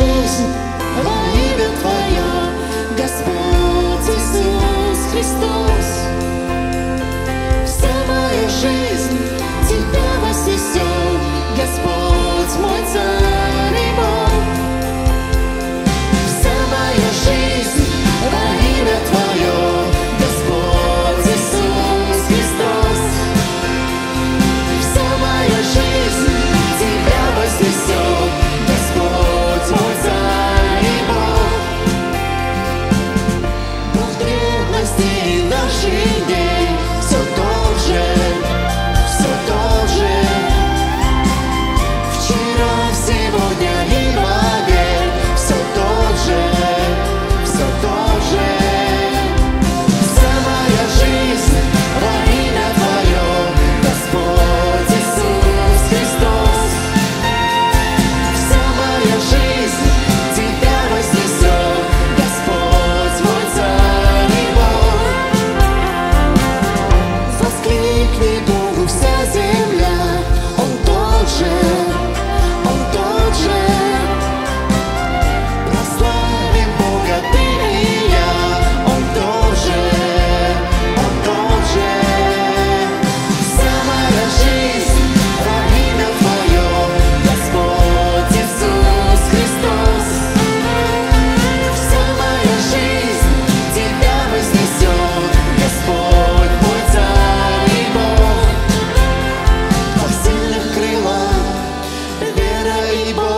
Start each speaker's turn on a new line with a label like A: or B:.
A: chance Paraíba